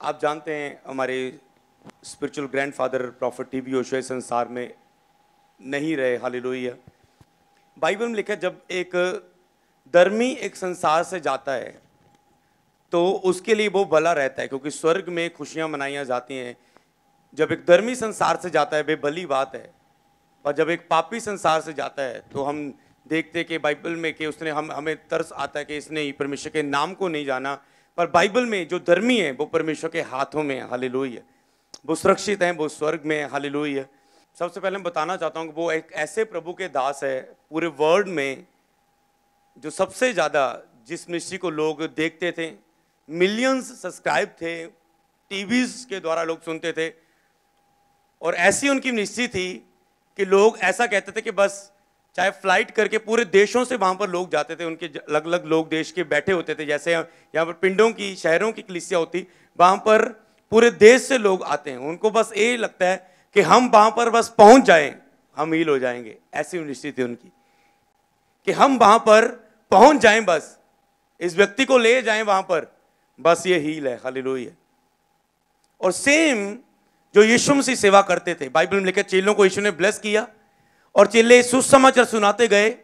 आप जानते हैं हमारे spiritual grandfather prophet T B Osho संसार में नहीं रहे हालेलुया बाइबल में लिखा जब एक धर्मी एक संसार से जाता है तो उसके लिए वो भला रहता है, क्योंकि स्वर्ग में खुशियाँ मनाई जाती हैं। जब एक धर्मी संसार से जाता है वे भली बात है, और जब एक पापी संसार से जाता है तो हम देखते कि बाइबल में कि उसने हम, हमें तरस आता है कि इसने परमेश्वर के नाम को नहीं जाना। पर बाइबल में जो धर्मी है, वो परमेश्वर के हाथों में है। हालेलुया। वो सुरक्षित हैं, वो स्वर्ग में है। हालेलुया। सबसे पहले मैं बताना चाहता हूँ कि वो एक ऐसे प्रभु के दास है, पूरे वर्ल्ड में, जो सबसे ज़्यादा जिस मिनिस्ट्री को लोग देखते थे मिलियंस सब्सक्राइब थे टीवीज के द्वारा लोग सुनते थे, और ऐसी उनकी मिनिस्ट्री थी कि लोग ऐसा कहते थे कि बस चाहे फ़्लाइट करके पूरे देशों से वहाँ पर लोग जाते थे, उनके अलग अलग लोग देश के बैठे होते थे, जैसे यहाँ पर पिंडों की, शहरों की कलिसिया होती, वहाँ पर पूरे देश से लोग आते हैं। उनको बस ये लगता है कि हम वहाँ पर बस पहुँच जाएँ, हम हील हो जाएँगे। ऐसी निश्चित थी उनकी। कि हम वहाँ पर पहुँच जाएँ बस, इस व्यक्ति को ले जाएँ वहाँ पर, बस ये हील है खाली है और सेम जो यीशु मसीह सेवा करते थे, बाइबल में लिखे, चेलों को यीशु ने ब्लेस किया और चेले सुसमाचार सुनाते गए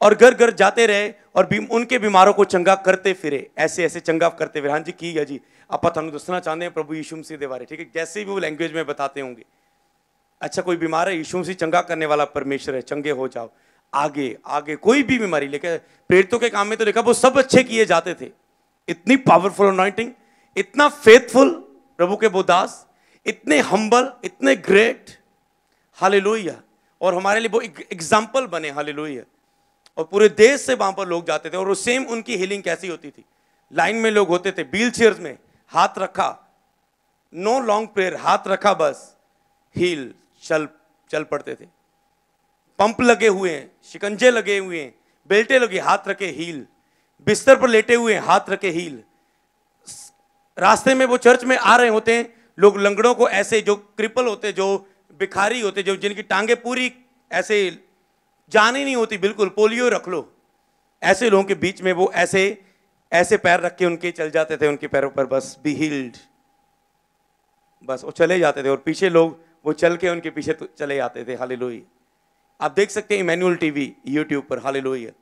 और घर घर जाते रहे और भी, उनके बीमारों को चंगा करते फिरे। ऐसे ऐसे चंगा करते फिरे। हाँ जी की है जी। आप थानू दसना चाहते हैं प्रभु यीशु मसीह के बारे। ठीक है जैसे भी वो लैंग्वेज में बताते होंगे। अच्छा कोई बीमार है यीशु मसीह चंगा करने वाला परमेश्वर है चंगे हो जाओ। आगे आगे कोई भी बीमारी लेकर प्रेरितों के काम में तो लिखा वो सब अच्छे किए जाते थे। इतनी पावरफुल अनॉइंटिंग इतना फेथफुल प्रभु के बोदास इतने हम्बल इतने ग्रेट हालेलुया और हमारे लिए वो एग्ज़ाम्पल बने हालेलुया और पूरे देश से वहाँ पर लोग जाते थे और वो सेम उनकी हीलिंग कैसी होती थी? लाइन में लोग होते थे व्हील चेयर में, हाथ रखा नो लॉन्ग प्रेयर हाथ रखा बस हील चल चल पड़ते थे। पंप लगे हुए हैं, शिकंजे लगे हुए हैं, बेल्टे लगे, हाथ रखे हील बिस्तर पर लेटे हुए हाथ रखे हील रास्ते में वो चर्च में आ रहे होते हैं, लोग लंगड़ों को ऐसे जो क्रिपल होते जो भिखारी होते, जो जिनकी टांगे पूरी ऐसे जान ही नहीं होती, बिल्कुल पोलियो रख लो। ऐसे लोगों के बीच में वो ऐसे ऐसे पैर रख के उनके चल जाते थे, उनके पैरों पर बस बी हील्ड बस वो चले जाते थे, और पीछे लोग वो चल के उनके पीछे तो चले जाते थे हाले आप देख सकते हैं इमैनुअल टीवी यूट्यूब पर हाले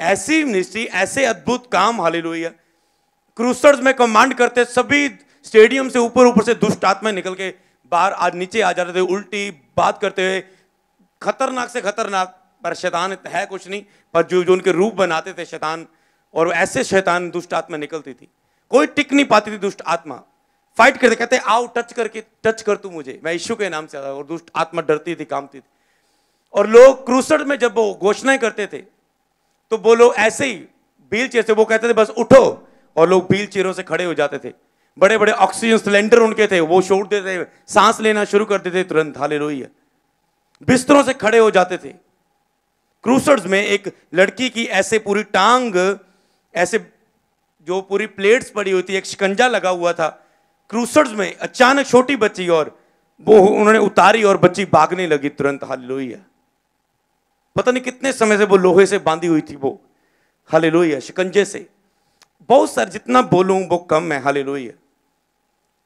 ऐसी मिनिस्ट्री ऐसे अद्भुत काम हाले क्रूसर्स में कमांड करते, सभी स्टेडियम से ऊपर ऊपर से दुष्ट आत्मा निकल के बाहर आज नीचे आ जाते थे, उल्टी बात करते हुए, खतरनाक से खतरनाक, पर शैतान है कुछ नहीं, पर जो जो उनके रूप बनाते थे शैतान, और ऐसे शैतान दुष्ट आत्मा निकलती थी। कोई टिक नहीं पाती थी दुष्ट आत्मा। फाइट करते, कहते, आओ टच करके टच कर तू मुझे। मैं ईशु के नाम से आता और दुष्ट आत्मा डरती थी कामती थी। और लोग क्रूसर में जब वो घोषणाएँ करते थे तो वो लोग ऐसे ही व्हील चेयर से, वो कहते थे, बस उठो। और लोग व्हील चेयरों से खड़े हो जाते थे। बड़े बड़े ऑक्सीजन सिलेंडर उनके थे, वो छोड़ देते थे सांस लेना शुरू कर देते, तुरंत हाले रोई बिस्तरों से खड़े हो जाते थे। क्रूसर्स में एक लड़की की ऐसे पूरी टांग, ऐसे जो पूरी प्लेट्स पड़ी हुई थी एक शिकंजा लगा हुआ था। क्रूसर्स में अचानक छोटी बच्ची और वो उन्होंने उतारी और बच्ची भागने लगी तुरंत हालेलुया पता नहीं कितने समय से वो लोहे से बांधी हुई थी वो हालेलुया शिकंजे से। बहुत सारे, जितना बोलूँ वो कम है हालेलुया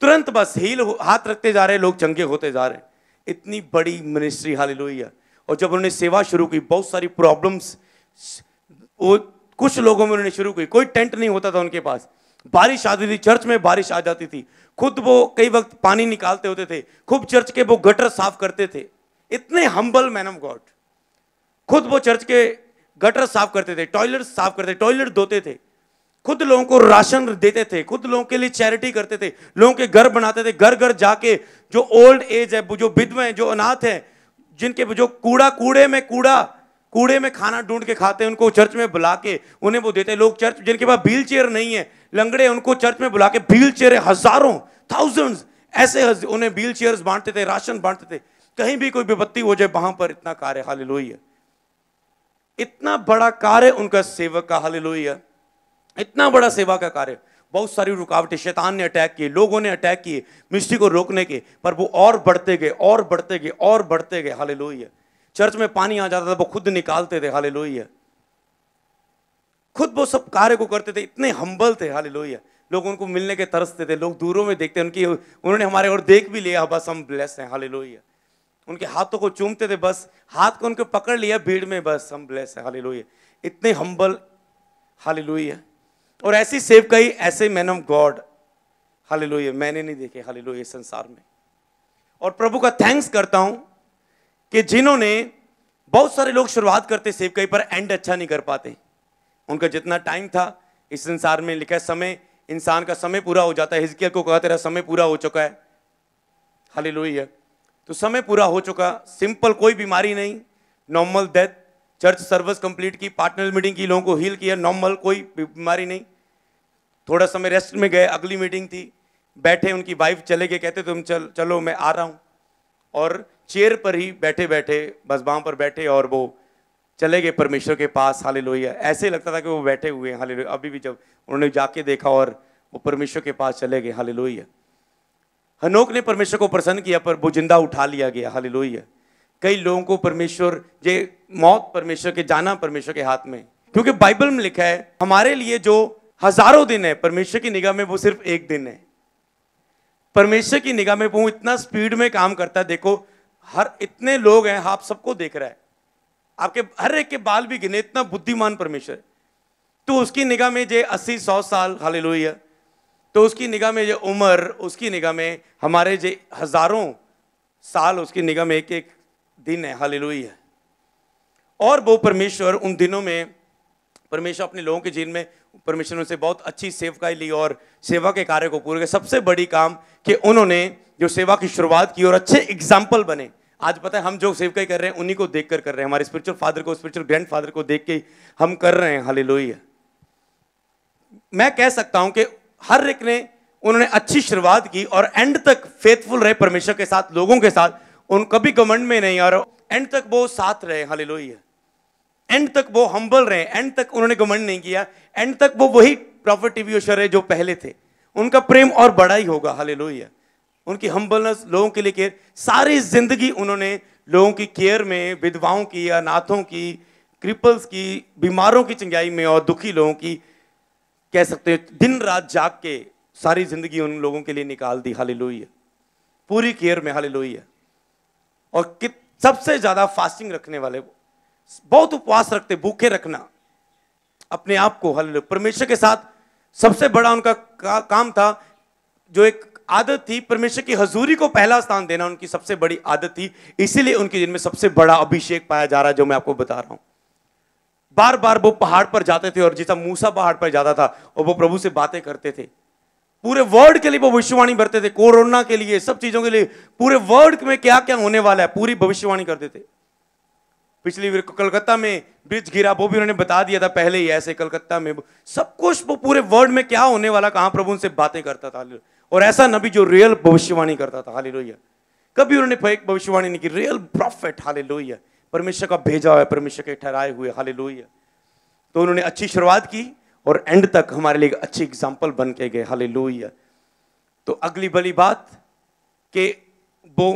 तुरंत बस हील हाथ रखते जा रहे लोग चंगे होते जा रहे इतनी बड़ी मिनिस्ट्री हालेलुया और जब उन्होंने सेवा शुरू की, बहुत सारी प्रॉब्लम्स वो कुछ लोगों में उन्होंने शुरू की। कोई टेंट नहीं होता था उनके पास। बारिश आती थी चर्च में बारिश आ जाती थी। खुद वो कई वक्त पानी निकालते होते थे। खुद चर्च के वो गटर साफ़ करते थे। इतने हम्बल मैन ऑफ़ गॉड खुद वो चर्च के गटर साफ़ करते थे टॉयलेट साफ़ करते टॉयलेट धोते थे। खुद लोगों को राशन देते थे, खुद लोगों के लिए चैरिटी करते थे, लोगों के घर बनाते थे घर घर जाके जो ओल्ड एज है, जो विधवा हैं, जो अनाथ हैं, जिनके जो कूड़ा कूड़े में कूड़ा, कूड़े में खाना ढूंढ के खाते हैं, उनको चर्च में बुला के उन्हें वो देते लोग चर्च जिनके पास व्हील चेयर नहीं है, लंगड़े उनको चर्च में बुला के व्हील चेयर हज़ारों थाउजेंड्स ऐसे उन्हें व्हील चेयर बांटते थे, राशन बांटते थे। कहीं भी कोई विपत्ति हो जाए, वहाँ पर इतना कार्य हाल है इतना बड़ा कार्य उनका सेवक का हाल है इतना बड़ा सेवा का कार्य। बहुत सारी रुकावटें, शैतान ने अटैक किए लोगों ने अटैक किए मिस्ट्री को रोकने के, पर वो और बढ़ते गए, और बढ़ते गए, और बढ़ते गए। हाले चर्च में पानी आ जाता था, वो खुद निकालते थे। हाले खुद वो सब कार्य को करते थे, इतने हम्बल थे। हाले लोग उनको मिलने के तरसते थे, लोग दूरों में देखते, उनकी, उन्होंने हमारे और देख भी लिया, बस हम ब्लेस हैं। हालेलुया उनके हाथों को चूमते थे, बस हाथ को उनको पकड़ लिया, भीड़ में, बस हम ब्लेस हैं। हालेलुया इतने हम्बल हालेलुया और ऐसी सेव कई ऐसे मैन ऑफ़ गॉड हालेलुया मैंने नहीं देखे हालेलुया संसार में। और प्रभु का थैंक्स करता हूँ कि जिन्होंने बहुत सारे लोग शुरुआत करते सेव कई पर एंड अच्छा नहीं कर पाते। उनका जितना टाइम था, इस संसार में लिखा समय, इंसान का समय पूरा हो जाता है। हिजकिया को कहा, तेरा समय पूरा हो चुका है। हाली लोही तो समय पूरा हो चुका सिंपल कोई बीमारी नहीं normal death church service complete की, पार्टनर मीटिंग की, लोगों को हील किया नॉर्मल कोई बीमारी नहीं। थोड़ा समय रेस्ट में गए, अगली मीटिंग थी। बैठे, उनकी वाइफ चले गए, कहते, तुम चल, चलो, मैं आ रहा हूँ। और चेयर पर ही बैठे बैठे बस वहाँ पर बैठे और वो चले गए परमेश्वर के पास हाले लोहिया ऐसे लगता था कि वो बैठे हुए हैं हाले अभी भी जब उन्होंने जाके देखा और वो परमेश्वर के पास चले गए हाले हनोक ने परमेश्वर को प्रसन्न किया, पर वो ज़िंदा उठा लिया गया हाले लोहिया कई लोगों को परमेश्वर ये मौत परमेश्वर के जाना परमेश्वर के हाथ में। क्योंकि बाइबल में लिखा है, हमारे लिए जो हज़ारों दिन है, परमेश्वर की निगाह में वो सिर्फ़ एक दिन है। परमेश्वर की निगाह में वो इतना स्पीड में काम करता है। देखो, हर इतने लोग हैं, आप सबको देख रहा है। आपके हर एक के बाल भी गिने, इतना बुद्धिमान परमेश्वर। तो उसकी निगाह में जे अस्सी, सौ साल हाले लोहिया तो उसकी निगाह में जो उम्र, उसकी निगाह में हमारे जे हज़ारों साल उसकी निगाह में एक एक दिन है हाले और वो परमेश्वर उन दिनों में, परमेश्वर अपने लोगों के जीवन में, परमेश्वर उनसे बहुत अच्छी सेवकाई ली और सेवा के कार्य को पूरे सबसे बड़ी काम कि उन्होंने जो सेवा की शुरुआत की और अच्छे एग्ज़ाम्पल बने। आज पता है हम जो सेवकाई कर रहे हैं, उन्हीं को देख कर कर रहे हैं। हमारे स्पिरिचुअल फादर को स्पिरिचुअल ग्रैंड फादर को देख के हम कर रहे हैं हाले मैं कह सकता हूँ कि हर एक ने उन्होंने अच्छी शुरुआत की और एंड तक फेथफुल रहे परमेश्वर के साथ, लोगों के साथ। उन कभी कमंड में नहीं और एंड तक वो साथ रहे हाले एंड तक वो हम्बल रहे एंड तक उन्होंने कमंड नहीं किया। एंड तक वो वही प्रॉफिट टीवी ओशर है जो पहले थे। उनका प्रेम और बड़ा ही होगा हाले उनकी हम्बलनेस लोगों के लिए केयर सारी ज़िंदगी उन्होंने लोगों की केयर में, विधवाओं की, अनाथों की क्रिपल्स की, बीमारों की चंगाई में और दुखी लोगों की, कह सकते हैं, दिन रात जाग के सारी ज़िंदगी उन लोगों के लिए निकाल दी हाले पूरी केयर में हाले और कि सबसे ज़्यादा फास्टिंग रखने वाले बहुत उपवास रखते भूखे रखना। अपने आप को हल परमेश्वर के साथ सबसे बड़ा उनका का, काम था जो एक आदत थी परमेश्वर की हजूरी को पहला स्थान देना उनकी सबसे बड़ी आदत थी। इसीलिए उनके जिनमें सबसे बड़ा अभिषेक पाया जा रहा है जो मैं आपको बता रहा हूँ। बार बार वो पहाड़ पर जाते थे और जैसा मूसा पहाड़ पर जाता था और वो प्रभु से बातें करते थे। पूरे वर्ल्ड के लिए वो भविष्यवाणी भरते थे, कोरोना के लिए, सब चीज़ों के लिए। पूरे वर्ल्ड में क्या क्या होने वाला है, पूरी भविष्यवाणी करते थे। पिछली कलकत्ता में ब्रिज गिरा वो भी उन्होंने बता दिया था पहले ही, ऐसे कलकत्ता में। सब कुछ वो पूरे वर्ल्ड में क्या होने वाला, कहाँ प्रभु उनसे बातें करता था। और ऐसा नबी जो रियल भविष्यवाणी करता था। हाली कभी उन्होंने फेक भविष्यवाणी नहीं की रियल प्रॉफिट हाले परमेश्वर का भेजा हुआ है, परमेश्वर के ठहराए हुए हाले तो उन्होंने अच्छी शुरुआत की। और एंड तक हमारे लिए अच्छी एग्ज़ाम्पल बन के गए। हाले तो अगली बड़ी बात कि वो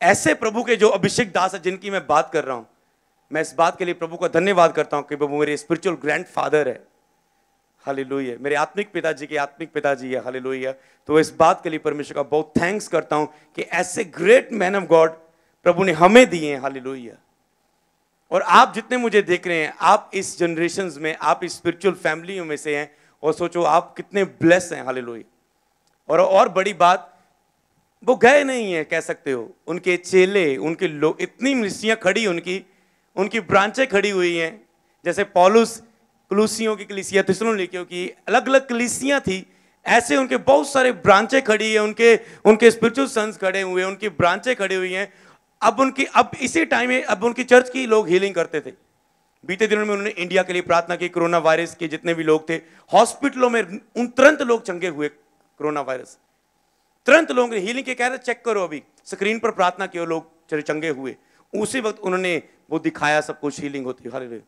ऐसे प्रभु के जो अभिषेक दास है जिनकी मैं बात कर रहा हूँ, मैं इस बात के लिए प्रभु का धन्यवाद करता हूँ कि वो मेरे स्पिरिचुअल ग्रैंड फादर है। हाले मेरे आत्मिक पिताजी के आत्मिक पिताजी है। हाले तो इस बात के लिए परमेश्वर का बहुत थैंक्स करता हूँ कि ऐसे ग्रेट मैन ऑफ़ गॉड प्रभु ने हमें दिए हैं। हाले और आप जितने मुझे देख रहे हैं, आप इस जनरेशन में, आप इस स्पिरिचुअल फैमिली में से हैं और सोचो आप कितने ब्लेस हैं हाले और और बड़ी बात, वो गए नहीं है, कह सकते हो। उनके चेले, उनके लोग इतनी मिस्सियाँ खड़ी उनकी उनकी ब्रांचें खड़ी हुई हैं। जैसे पॉलुस, कलूसियों की कलिसिया लिखियों की अलग अलग कलिसियाँ थी, ऐसे उनके बहुत सारे ब्रांचें खड़ी है, उनके उनके स्पिरिचुअल सन्स खड़े हुए हैं उनकी ब्रांचें खड़ी हुई हैं। अब उनकी, अब इसी टाइम में, अब उनकी चर्च की लोग हीलिंग करते थे। बीते दिनों में उन्होंने इंडिया के लिए प्रार्थना की, कोरोना वायरस के जितने भी लोग थे हॉस्पिटलों में उन तुरंत लोग चंगे हुए कोरोना वायरस तुरंत लोगों हीलिंग के कह रहे, चेक करो अभी। स्क्रीन पर प्रार्थना किए लोग चंगे हुए। उसी वक्त उन्होंने वो दिखाया, सब कुछ हीलिंग होती है।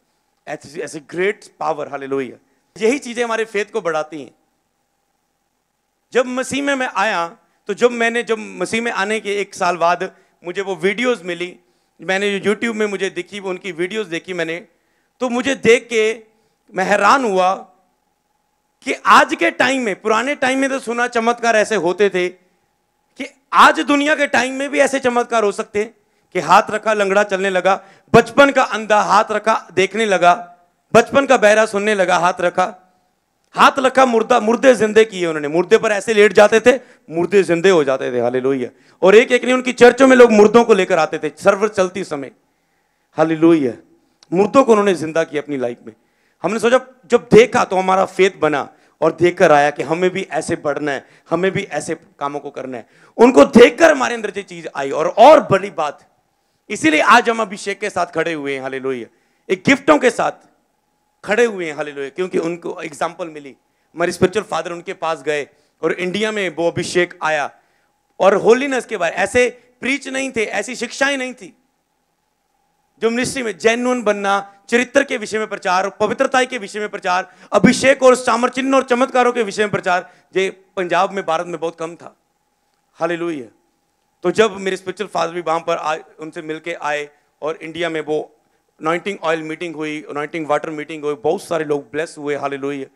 ऐसी ऐसी ग्रेट पावर हाले यही चीज़ें हमारे फेथ को बढ़ाती हैं। जब मसीह में मैं आया तो जब मैंने, जब मसीह में आने के एक साल बाद मुझे वो वीडियोस मिली, मैंने जो यूट्यूब में मुझे दिखी, उनकी वीडियोस देखी मैंने तो मुझे देख के मैं हैरान हुआ कि आज के टाइम में, पुराने टाइम में तो सुना चमत्कार ऐसे होते थे कि आज दुनिया के टाइम में भी ऐसे चमत्कार हो सकते, कि हाथ रखा, लंगड़ा चलने लगा, बचपन का अंधा हाथ रखा, देखने लगा, बचपन का बहरा सुनने लगा, हाथ रखा। हाथ रखा मुर्दा, मुर्दे जिंदे किए उन्होंने। मुर्दे पर ऐसे लेट जाते थे, मुर्दे जिंदे हो जाते थे। हाली हाले और एक एक नहीं, उनकी चर्चों में लोग मुर्दों को लेकर आते थे, सर्वर चलती समय। हाले मुर्दों को उन्होंने ज़िंदा किया अपनी लाइफ में। हमने सोचा, जब देखा तो हमारा फेत बना और देखकर आया कि हमें भी ऐसे बढ़ना है, हमें भी ऐसे कामों को करना है। उनको देखकर हमारे अंदर ये चीज़ आई और और बड़ी बात। इसीलिए आज हम अभिषेक के साथ खड़े हुए हैं। हाले एक गिफ्टों के साथ। खड़े हुए हैं हाले क्योंकि उनको एग्ज़ाम्पल मिली। हमारे स्पिरिचुअल फादर उनके पास गए और इंडिया में वो अभिषेक आया। और होलीनेस के बारे ऐसे प्रीच नहीं थे ऐसी शिक्षाएँ नहीं थी। जो मिनिस्ट्री में जैनुअन बनना चरित्र के विषय में प्रचार पवित्रता के विषय में प्रचार अभिषेक और सामर चिन्ह और चमत्कारों के विषय में प्रचार ये पंजाब में भारत में बहुत कम था। हाल तो जब मेरे स्पिरिचुअल फादर भी वहाँ पर आ, उनसे मिलके आए और इंडिया में वो अनॉइंटिंग ऑयल मीटिंग हुई अनॉइंटिंग वाटर मीटिंग हुई, बहुत सारे लोग ब्लेस हुए हाल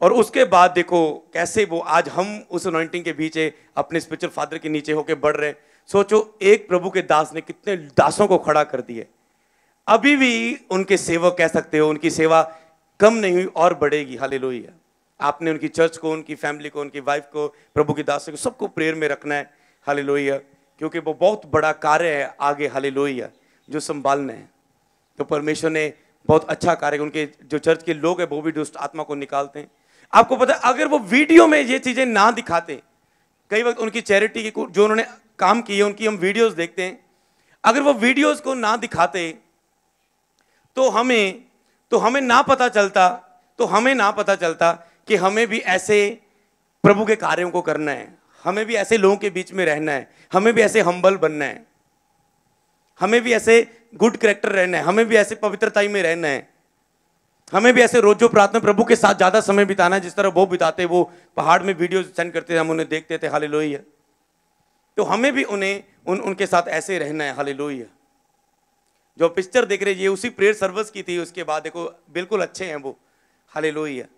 और उसके बाद देखो कैसे वो आज हम उस अनॉइंटिंग के बीच अपने स्पिरिचुअल फादर के नीचे होकर बढ़ रहे सोचो, एक प्रभु के दास ने कितने दासों को खड़ा कर दिए अभी भी उनके सेवक कह सकते हो, उनकी सेवा कम नहीं हुई, और बढ़ेगी हाल आपने उनकी चर्च को, उनकी फैमिली को, उनकी वाइफ को, प्रभु के दास को, सबको प्रेयर में रखना है हाल क्योंकि वो बहुत बड़ा कार्य है आगे हाल जो संभालना है। तो परमेश्वर ने बहुत अच्छा कार्य उनके जो चर्च के लोग हैं, वो भी दुष्ट आत्मा को निकालते हैं। आपको पता है, अगर वो वीडियो में ये चीज़ें ना दिखाते, कई वक्त उनकी चैरिटी की जो उन्होंने काम किए, उनकी हम वीडियोस देखते हैं। अगर वो वीडियोस को ना दिखाते तो हमें तो हमें ना पता चलता तो हमें ना पता चलता कि हमें भी ऐसे प्रभु के कार्यों को करना है। हमें भी ऐसे लोगों के बीच में रहना है। हमें भी ऐसे हम्बल बनना है। हमें भी ऐसे गुड करेक्टर रहना है, हमें भी ऐसे पवित्रताई में रहना है। हमें भी ऐसे रोजो प्रार्थना प्रभु के साथ ज़्यादा समय बिताना है, जिस तरह वो बिताते, वो पहाड़ में वीडियो सेंड करते थे, हम उन्हें देखते थे हाले लोही है तो हमें भी उन्हें, उन, उनके साथ ऐसे रहना है हाले लोही है जो पिक्चर देख रहे ये उसी प्रेयर सर्विस की थी, उसके बाद देखो, बिल्कुल अच्छे हैं वो हाले लोही है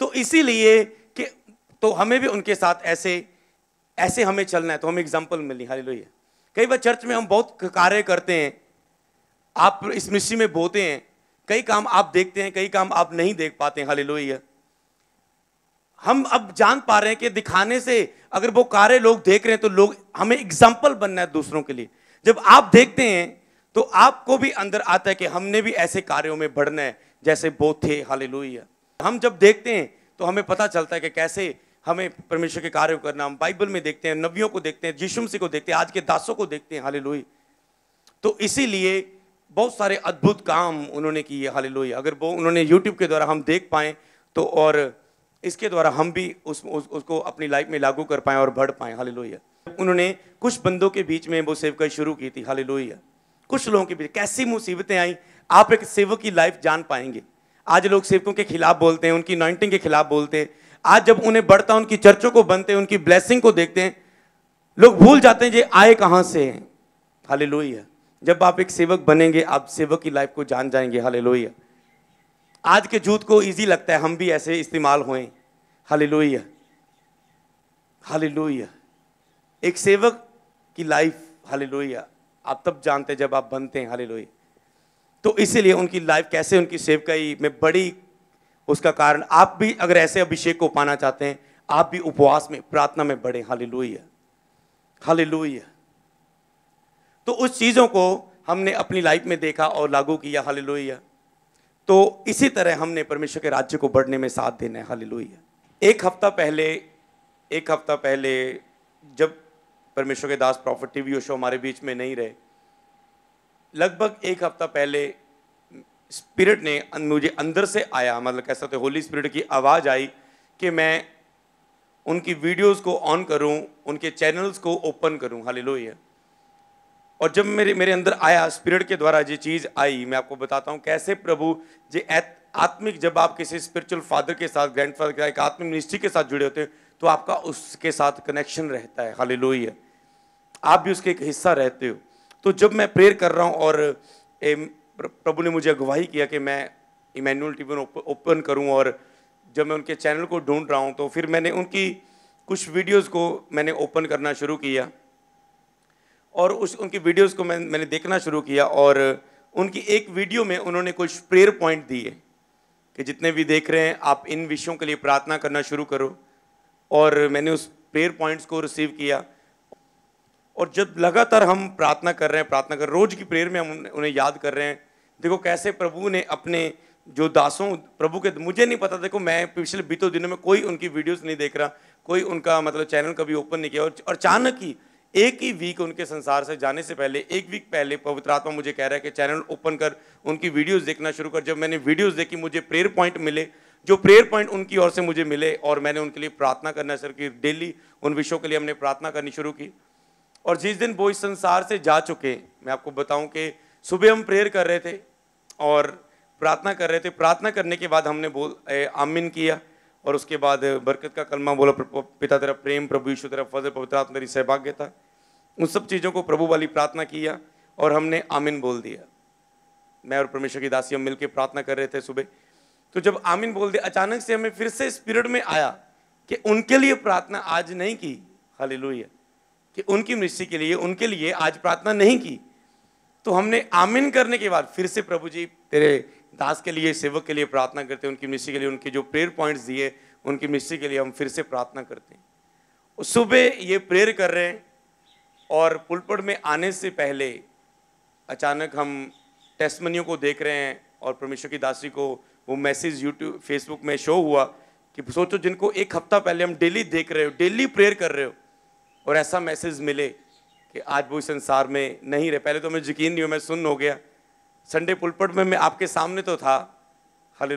तो इसीलिए कि तो हमें भी उनके साथ ऐसे ऐसे हमें चलना है तो हमें एग्ज़ाम्पल मिली हाले लोही है कई बार चर्च में हम बहुत कार्य करते हैं। आप इस मिश्री में बोते हैं। कई काम आप देखते हैं, कई काम आप नहीं देख पाते हैं। हाले हम अब जान पा रहे हैं कि दिखाने से अगर वो कार्य लोग देख रहे हैं तो लोग, हमें एग्ज़ाम्पल बनना है दूसरों के लिए। जब आप देखते हैं तो आपको भी अंदर आता है कि हमने भी ऐसे कार्यों में बढ़ना है, जैसे वो थे। हाले हम जब देखते हैं तो हमें पता चलता है कि कैसे हमें परमेश्वर के कार्य करना हम बाइबल में देखते हैं नबियों को देखते हैं जिशुम को देखते हैं आज के दासों को देखते हैं हाले तो इसीलिए बहुत सारे अद्भुत काम उन्होंने किए हाले अगर वो उन्होंने यूट्यूब के द्वारा हम देख पाए तो और इसके द्वारा हम भी उस, उस उसको अपनी लाइफ में लागू कर पाए और बढ़ पाए हाले उन्होंने कुछ बंदों के बीच में वो सेवकाई शुरू की थी हाले कुछ लोगों के बीच कैसी मुसीबतें आई आप एक सेवक की लाइफ जान पाएँगे। आज लोग सेवकों के खिलाफ बोलते हैं उनकी नॉइंटिंग के खिलाफ बोलते हैं। आज जब उन्हें बढ़ता उनकी चर्चों को बनते हैं, उनकी ब्लेसिंग को देखते हैं, लोग भूल जाते हैं ये आए कहाँ से हैं। हाले जब आप एक सेवक बनेंगे, आप सेवक की लाइफ को जान जाएँगे। हाले आज के जूत को ईजी लगता है, हम भी ऐसे इस्तेमाल हुए। हाले हाले एक सेवक की लाइफ हाले आप तब जानते हैं जब आप बनते हैं। हाले तो इसीलिए उनकी लाइफ कैसे उनकी सेवकाई, में बड़ी उसका कारण, आप भी अगर ऐसे अभिषेक को पाना चाहते हैं, आप भी उपवास में, प्रार्थना में बढ़े हाली हाले हाले तो उस चीज़ों को हमने अपनी लाइफ में देखा और लागू किया। हाले तो इसी तरह हमने परमेश्वर के राज्य को बढ़ने में साथ देना है। हाले एक हफ़्ता पहले, एक हफ़्ता पहले जब परमेश्वर के दास, प्रॉफिट टीवी शो हमारे बीच में नहीं रहे, लगभग एक हफ़्ता पहले स्पिरिट ने मुझे अंदर से आया मतलब कह सकते होली स्पिरिट की आवाज़ आई कि मैं उनकी वीडियोस को ऑन करूँ, उनके चैनल्स को ओपन करूँ। हाले और जब मेरे मेरे अंदर आया स्पिरिट के द्वारा ये चीज़ आई, मैं आपको बताता हूँ कैसे प्रभु जे आत्मिक, जब आप किसी स्पिरिचुअल फादर के साथ ग्रैंड फादर के साथ, एक आत्मिक मिनिस्ट्री के साथ जुड़े होते हैं तो आपका उसके साथ कनेक्शन रहता है। हाले आप भी उसके एक हिस्सा रहते हो। तो जब मैं प्रेयर कर रहा हूँ और प्रभु ने मुझे अगवाही किया कि मैं इमैनुअल टीवी ओपन करूँ और जब मैं उनके चैनल को ढूंढ रहा हूँ तो फिर मैंने उनकी कुछ वीडियोस को मैंने ओपन करना शुरू किया। और उस, उनकी वीडियोस को मैं, मैंने देखना शुरू किया और उनकी एक वीडियो में उन्होंने कुछ प्रेयर पॉइंट दिए कि जितने भी देख रहे हैं, आप इन विषयों के लिए प्रार्थना करना शुरू करो। और मैंने उस प्रेयर पॉइंट्स को रिसीव किया। और जब लगातार हम प्रार्थना कर रहे हैं, प्रार्थना कर, रोज की प्रेयर में हम उन्हें याद कर रहे हैं, देखो कैसे प्रभु ने अपने जो दासों, प्रभु के, मुझे नहीं पता, देखो मैं पिछले बीतों दिनों में कोई उनकी वीडियोस नहीं देख रहा, कोई उनका मतलब चैनल कभी ओपन नहीं किया और अचानक ही एक ही वीक उनके संसार से जाने से पहले, एक वीक पहले पवित्र आत्मा मुझे कह रहा है कि चैनल ओपन कर, उनकी वीडियोस देखना शुरू कर। जब मैंने वीडियोस देखी, मुझे प्रेयर पॉइंट मिले, जो प्रेयर पॉइंट उनकी ओर से मुझे मिले और मैंने उनके लिए प्रार्थना करना शुरू की। डेली उन विषयों के लिए हमने प्रार्थना करनी शुरू की। और जिस दिन वो इस संसार से जा चुके, मैं आपको बताऊँ कि सुबह हम प्रेयर कर रहे थे और प्रार्थना कर रहे थे। प्रार्थना करने के बाद हमने बोल आमिन किया और उसके बाद बरकत का कलमा बोला पिता तेरा प्रेम, प्रभु यीशु तेरा फजल, पवित्र आत्मा तेरी सहभाग्यता उन सब चीज़ों को प्रभु वाली प्रार्थना किया और हमने आमिन बोल दिया। मैं और परमेश्वर की दासी हम मिलकर प्रार्थना कर रहे थे सुबह। तो जब आमिन बोल दिया, अचानक से हमें फिर से स्पिरिट में आया कि उनके लिए प्रार्थना आज नहीं की। हाली कि उनकी मृत्यु के लिए, उनके लिए आज प्रार्थना नहीं की। तो हमने आमिन करने के बाद फिर से प्रभु जी तेरे दास के लिए, सेवक के लिए प्रार्थना करते हैं, उनकी मृत्यु के लिए, उनके जो प्रेयर पॉइंट्स दिए, उनकी मृत्यु के लिए हम फिर से प्रार्थना करते हैं। सुबह ये प्रेयर कर रहे हैं और पुलपट में आने से पहले अचानक हम टेस्टमनियों को देख रहे हैं और परमेश्वर की दासी को वो मैसेज यूट्यूब फेसबुक में शो हुआ कि सोचो जिनको एक हफ़्ता पहले हम डेली देख रहे हो डेली प्रेयर कर रहे हो और ऐसा मैसेज मिले कि आज वो इस संसार में नहीं रहे। पहले तो मैं यकीन नहीं हो मैं सुन हो गया। संडे पुलपट में मैं आपके सामने तो था। हाल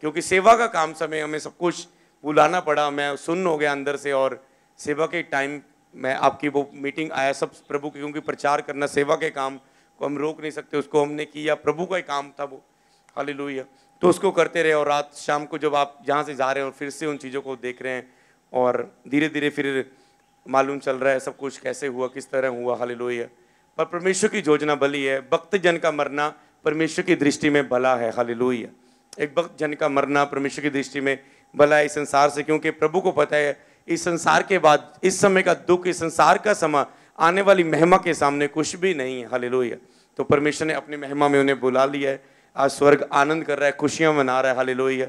क्योंकि सेवा का काम समय हमें सब कुछ बुलाना पड़ा। मैं सुन हो गया अंदर से और सेवा के टाइम मैं आपकी वो मीटिंग आया सब प्रभु की, क्योंकि प्रचार करना, सेवा के काम को हम रोक नहीं सकते। उसको हमने किया, प्रभु का ही काम था वो। हाल तो उसको करते रहे और रात शाम को जब आप जहाँ से जा रहे हैं और फिर से उन चीज़ों को देख रहे हैं और धीरे धीरे फिर मालूम चल रहा है सब कुछ कैसे हुआ, किस तरह हुआ हाल पर परमेश्वर की योजना भली है भक्त जन का मरना परमेश्वर की दृष्टि में भला है हाल एक भक्त जन का मरना परमेश्वर की दृष्टि में भला है इस संसार से, क्योंकि प्रभु को पता है, इस संसार के बाद, इस समय का दुख, इस संसार का समय आने वाली महिमा के सामने कुछ भी नहीं है हाल तो परमेश्वर ने अपनी महिमा में उन्हें बुला लिया है, आज स्वर्ग आनंद कर रहा है, खुशियाँ मना रहा है हाल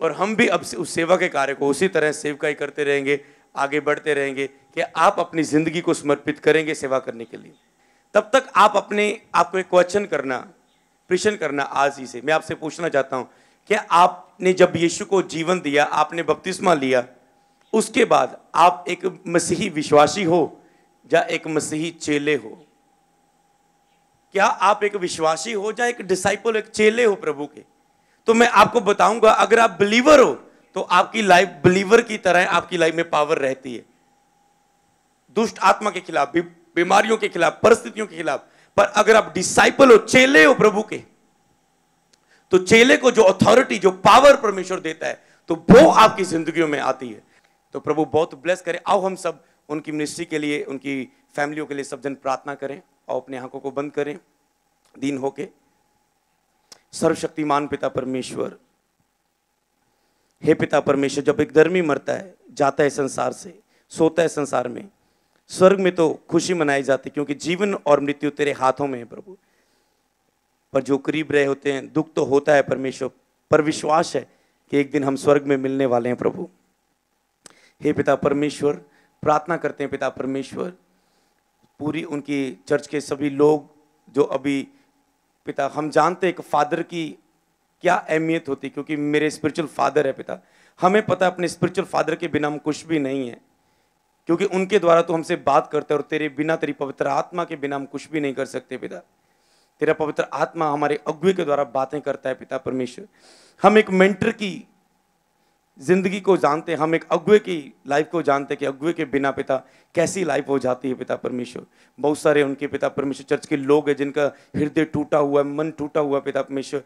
और हम भी अब उस सेवा के कार्य को उसी तरह सेवकाई करते रहेंगे आगे बढ़ते रहेंगे कि आप अपनी ज़िंदगी को समर्पित करेंगे सेवा करने के लिए। तब तक आप अपने आपको एक क्वेश्चन करना, प्रश्न करना आज ही से। मैं आपसे पूछना चाहता हूँ कि आपने जब यीशु को जीवन दिया, आपने बपतिस्मा लिया, उसके बाद आप एक मसीही विश्वासी हो या एक मसीही चेले हो? क्या आप एक विश्वासी हो या एक डिसाइपल एक चेले हो प्रभु के? तो मैं आपको बताऊँगा, अगर आप बिलीवर हो तो आपकी लाइफ बिलीवर की तरह आपकी लाइफ में पावर रहती है। दुष्ट आत्मा के खिलाफ बीमारियों के खिलाफ, परिस्थितियों के खिलाफ, पर अगर आप डिसाइपल हो, चेले हो प्रभु के तो चेले को जो अथॉरिटी जो पावर परमेश्वर देता है तो वो आपकी ज़िंदगी में आती है। तो प्रभु बहुत ब्लेस करे। आओ हम सब उनकी मिनिस्ट्री के लिए, उनकी फैमिलियों के लिए सब जन प्रार्थना करें। और अपने आँखों को बंद करें। दीन होके, सर्वशक्तिमान पिता परमेश्वर हे पिता परमेश्वर, जब एक धर्मी मरता है, जाता है संसार से, सोता है संसार में, स्वर्ग में तो खुशी मनाई जाती क्योंकि जीवन और मृत्यु तेरे हाथों में है प्रभु। पर जो करीब रहे होते हैं, दुख तो होता है परमेश्वर, पर विश्वास है कि एक दिन हम स्वर्ग में मिलने वाले हैं प्रभु। हे पिता परमेश्वर, प्रार्थना करते हैं पिता परमेश्वर, पूरी उनकी चर्च के सभी लोग जो अभी, पिता, हम जानते हैं कि फादर की क्या अहमियत होती? क्योंकि मेरे स्पिरिचुअल फादर है पिता। हमें पता है अपने स्पिरिचुअल फादर के बिना हम कुछ भी नहीं है। क्योंकि उनके द्वारा तो हमसे बात करते और तेरे बिना, तेरी पवित्र आत्मा के बिना हम कुछ भी नहीं कर सकते पिता। तेरा पवित्र आत्मा हमारे अगुए के द्वारा बातें करता है पिता परमेश्वर। हम एक मेंटर की ज़िंदगी को जानते हम एक अगुए की लाइफ को जानते हैं कि अगुए के बिना पिता कैसी लाइफ हो जाती है पिता परमेश्वर। बहुत सारे उनके पिता परमेश्वर चर्च के लोग हैं जिनका हृदय टूटा हुआ है, मन टूटा हुआ पिता परमेश्वर।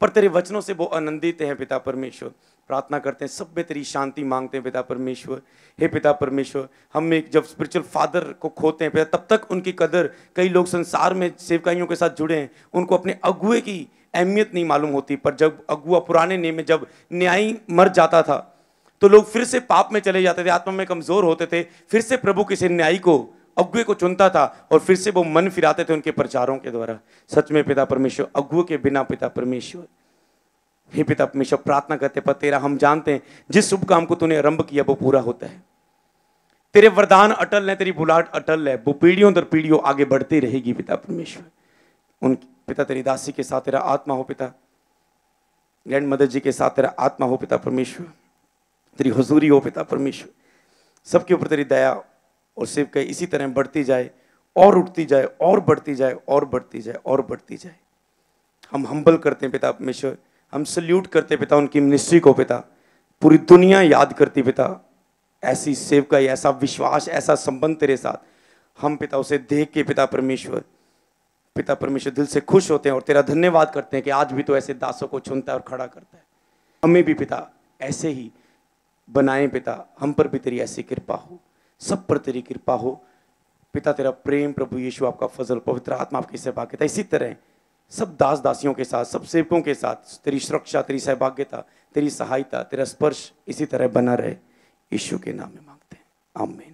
पर तेरे वचनों से वो आनंदित हैं पिता परमेश्वर। प्रार्थना करते हैं सब में तेरी शांति मांगते हैं पिता परमेश्वर। हे पिता परमेश्वर, हम एक जब स्पिरिचुअल फादर को खोते हैं पिता, तब तक उनकी कदर, कई लोग संसार में सेवकाइयों के साथ जुड़े हैं, उनको अपने अगुए की अहमियत नहीं मालूम होती। पर जब अगुआ पुराने नियम में जब न्यायी मर जाता था तो लोग फिर से पाप में चले जाते थे, आत्मा में कमज़ोर होते थे, फिर से प्रभु किसी न्यायी को अगुए को चुनता था और फिर से वो मन फिराते थे उनके प्रचारों के द्वारा। सच में पिता परमेश्वर, अगुए के बिना पिता परमेश्वर। हे पिता परमेश्वर, प्रार्थना करते पर तेरा हम जानते हैं, जिस शुभ काम को तूने आरंभ किया, वो पूरा होता है। तेरे वरदान अटल है, तेरी बुलाट अटल है, वो पीढ़ियों दर पीढ़ियों आगे बढ़ती रहेगी, पिता परमेश्वर। उन, पिता तेरी दासी के साथ तेरा आत्मा हो, पिता। ग्रैंड मदर जी के साथ तेरा आत्मा हो, पिता परमेश्वर। तेरी हजूरी हो, पिता परमेश्वर। सबके ऊपर तेरी दया और शिव कहीं इसी तरह बढ़ती जाए, और उठती जाए, और बढ़ती जाए, और बढ़ती जाए, और बढ़ती जाए। हम हम्बल करते हैं पिता परमेश्वर। हम सल्यूट करते पिता, उनकी मिनिस्ट्री को पिता। पूरी दुनिया याद करती पिता। ऐसी सेवका ऐसा विश्वास, ऐसा संबंध तेरे साथ। हम पिता उसे देख के पिता परमेश्वर पिता परमेश्वर दिल से खुश होते हैं और तेरा धन्यवाद करते हैं कि आज भी तो ऐसे दासों को चुनता है और खड़ा करता है। हमें भी पिता ऐसे ही बनाए पिता। हम पर भी तेरी ऐसी कृपा हो। सब पर तेरी कृपा हो। पिता तेरा प्रेम, प्रभु यीशु आपका फजल, पवित्र आत्मा आपकी सहभाग्यता इसी तरह सब दास दासियों के साथ, सब सेवकों के साथ, तेरी सुरक्षा, तेरी सहभाग्यता तेरी सहायता, तेरा स्पर्श इसी तरह बना रहे। यीशु के नाम में मांगते हैं। आमीन।